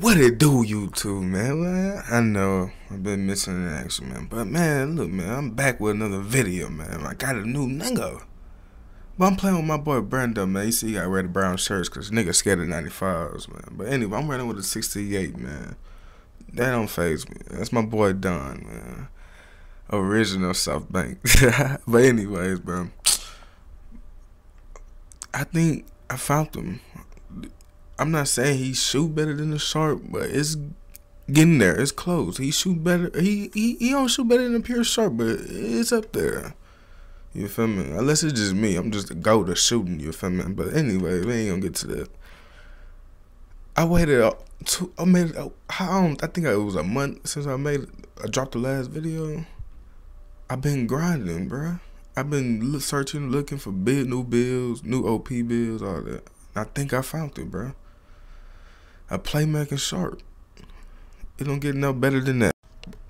What it do, YouTube, man? man? I know I've been missing an action, man. But man, look, man, I'm back with another video, man. I got a new nigga. But I'm playing with my boy Brando, man. You see, he got red brown shirts because nigga scared of 95s, man. But anyway, I'm running with a 68, man. That don't phase me. That's my boy Don, man. Original South Bank. but anyways, bro. I think I found him. I'm not saying he shoot better than the sharp, but it's getting there. It's close. He shoot better. He he he don't shoot better than pure sharp, but it's up there. You feel me? Unless it's just me, I'm just a goat at shooting. You feel me? But anyway, we ain't gonna get to that. I waited. Two, I made. How I think it was a month since I made. I dropped the last video. I've been grinding, bruh. I've been searching, looking for big new builds, new OP builds, all that. I think I found it, bruh a playmaking sharp. It don't get no better than that.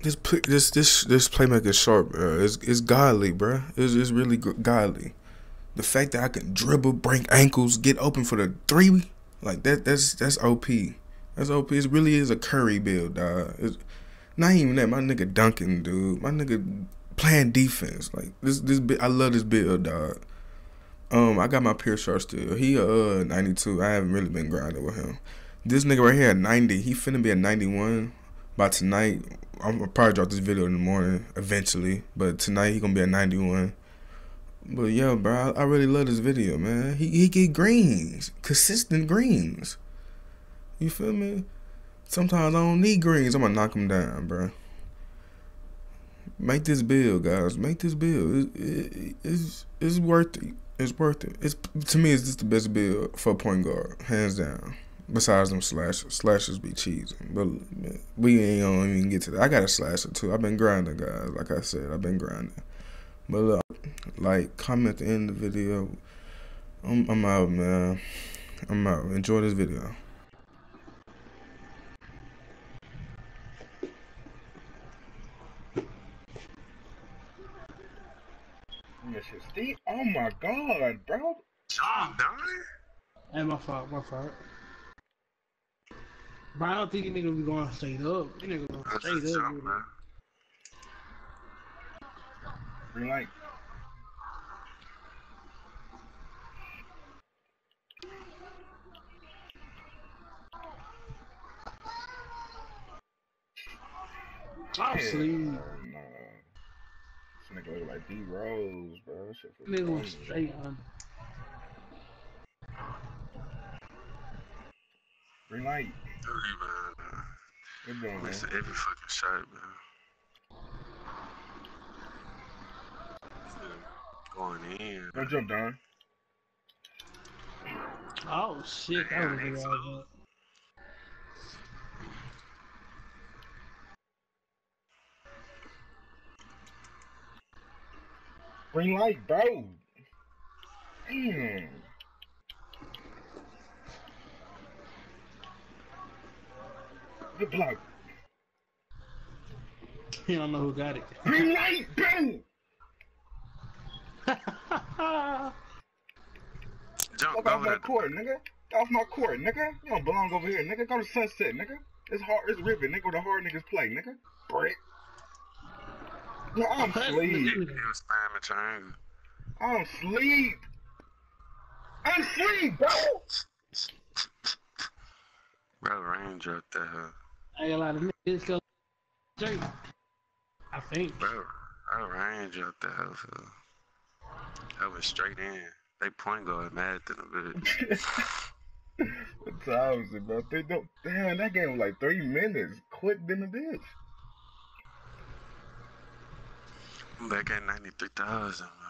This this this this playmaking sharp bro, is is godly, bro. It's, it's really godly. The fact that I can dribble, break ankles, get open for the three, like that that's that's OP. That's OP. It really is a Curry build, dog. It's not even that. My nigga Duncan, dude. My nigga playing defense. Like this this I love this build, dog. Um, I got my pure sharp still. He uh 92. I haven't really been grinding with him. This nigga right here at 90, he finna be at 91 by tonight. I'm gonna probably drop this video in the morning eventually, but tonight he gonna be at 91. But yo, bro, I, I really love this video, man. He he get greens, consistent greens. You feel me? Sometimes I don't need greens. I'm gonna knock them down, bro. Make this build, guys. Make this build. It, it, it's it's worth it. It's worth it. It's to me, it's just the best build for a point guard, hands down. Besides them slashers, slashers be cheesing, but we ain't gonna even get to that. I got a slasher too. I've been grinding, guys. Like I said, I've been grinding. But look, like, comment at the end of the video. I'm, I'm out, man. I'm out. Enjoy this video. Steve, oh my god, bro. John, done? Hey, my fault, my fault. But I don't think you nigga be going straight up. You nigga going straight up. Man. Green light. I'm sleep. No. This nigga look like D Rose, bro. Nigga straight on. Green light. Dude, man. Missing every fucking shot, man. Going in. Don't jump down. Oh shit, that was a good Green light, bro. Damn. Good block. You don't know who got it. Green light, bang! Jump Fuck off my court, nigga. Get off my court, nigga. You don't belong over here, nigga. Go to sunset, nigga. It's hard. It's ribbon, nigga. Where the hard niggas play, nigga. Brick. No, I'm sleep. I'm sleep. I'm sleep, bro. Bro, range up there. I got a lot of niggas go straight. I think. Bro, I range out there. So I was straight in. They point guard mad than a bitch. what time is it, bro? They don't. Damn, that game was like three minutes. Quick than a bitch. I'm back at 93,000, man.